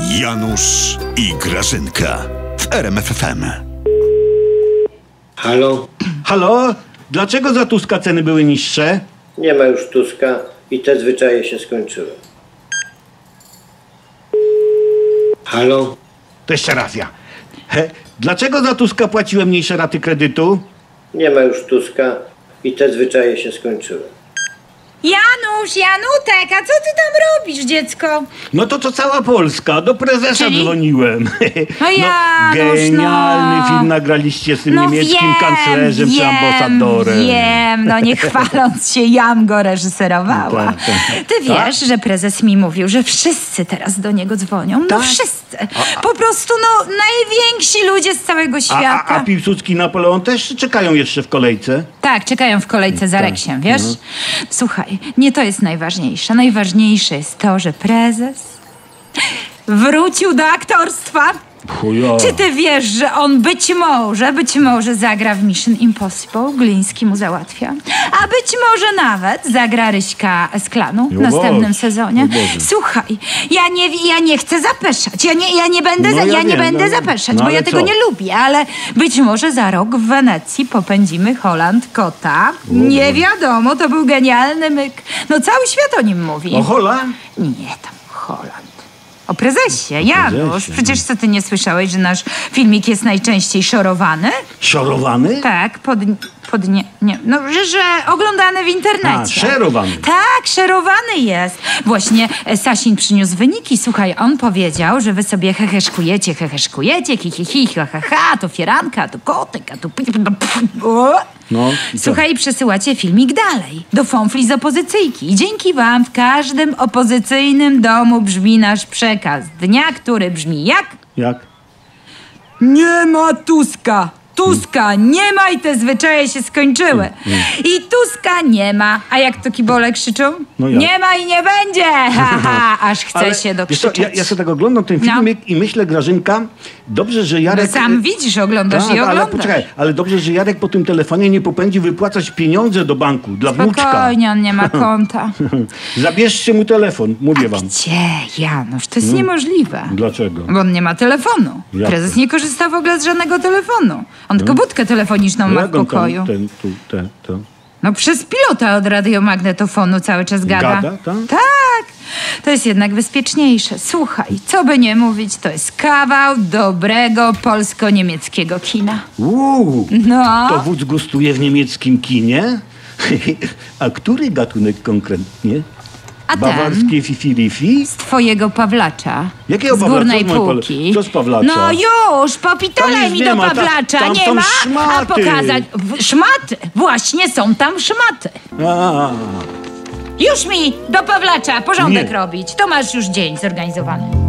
Janusz i Grażynka w RMFFM. Halo? Halo? Dlaczego za Tuska ceny były niższe? Nie ma już Tuska i te zwyczaje się skończyły. Halo? To jeszcze raz ja. He, dlaczego za Tuska płaciłem mniejsze raty kredytu? Nie ma już Tuska i te zwyczaje się skończyły. Janusz, Janutek, a co ty tam robisz, dziecko? No to co cała Polska, do prezesa Czyli? dzwoniłem. No Janusz, genialny no. film nagraliście z tym No niemieckim wiem, kanclerzem czy wiem, ambasadorem. Wiem, no nie chwaląc się, jam go reżyserowała. Tak, tak. Ty wiesz, że prezes mi mówił, że wszyscy teraz do niego dzwonią. No Tak? wszyscy. Po prostu, no, najwięksi ludzie z całego A, świata. a, a Piłsudski i Napoleon też czekają jeszcze w kolejce? Tak, czekają w kolejce za Tak, Reksiem, wiesz? no. Nie to jest najważniejsze. Najważniejsze jest to, że prezes wrócił do aktorstwa. Chujo. Czy ty wiesz, że on być może, być może zagra w Mission Impossible, Gliński mu załatwia, a być może nawet zagra Ryśka z klanu w następnym sezonie. Słuchaj, ja nie, ja nie chcę zapeszać, ja nie, ja nie będę, No ja ja nie wiem, będę no. zapeszać, No bo ja tego co? nie lubię, ale być może za rok w Wenecji popędzimy Holand kota. Nie wiadomo, to był genialny myk. No cały świat o nim mówi. O? Nie, tam. O prezesie, Janusz. Przecież co ty nie słyszałeś, że nasz filmik jest najczęściej szorowany? Szorowany? Tak, pod, pod nie, nie, no, że, że oglądany w internecie. A, szerowany. Tak, szerowany jest. Właśnie e, Sasin przyniósł wyniki. Słuchaj, on powiedział, że wy sobie heheszkujecie, heheszkujecie, hi, hi, ha, ha, ha, to fieranka, to kotek, a to... No, i co? Słuchaj, przesyłacie filmik dalej, do fąfli z opozycyjki. I dzięki wam w każdym opozycyjnym domu brzmi nasz przekaz dnia, który brzmi jak? Jak? Nie ma Tuska! Tuska nie ma i te zwyczaje się skończyły. I Tuska nie ma. A jak to kibole krzyczą? No jak? nie ma i nie będzie! Ha, ha, aż chce Ale się wiesz co, dokrzyczeć. ja, ja sobie tak oglądam ten No. filmik i myślę, Grażynka, dobrze, że Jarek... No sam widzisz, oglądasz tak, i ale oglądasz. poczekaj, ale dobrze, że Jarek po tym telefonie nie popędzi wypłacać pieniądze do banku dla wnuczka. Spokojnie, on nie ma konta. Zabierzcie mu telefon, mówię wam. Gdzie, Janusz? To jest niemożliwe. Dlaczego? Bo on nie ma telefonu. Prezes nie korzysta w ogóle z żadnego telefonu. On tylko budkę telefoniczną ma w pokoju. ten, tu, ten, to. No przez pilota od radiomagnetofonu cały czas gada. Gada, tak? Tak. To jest jednak bezpieczniejsze. Słuchaj, co by nie mówić, to jest kawał dobrego polsko-niemieckiego kina. Uuu, No. to wódz gustuje w niemieckim kinie? A który gatunek konkretnie? A ten? Bawarskie fifilifi? Z twojego Pawlacza. Jakiego z górnej półki. Co z Pawlacza? No już, popitolaj mi do ma, ta- Pawlacza, tam nie są ma? A pokazać... w- Szmaty, właśnie są tam szmaty. A, Już mi do Pawlacza porządek Nie. robić. To masz już dzień zorganizowany.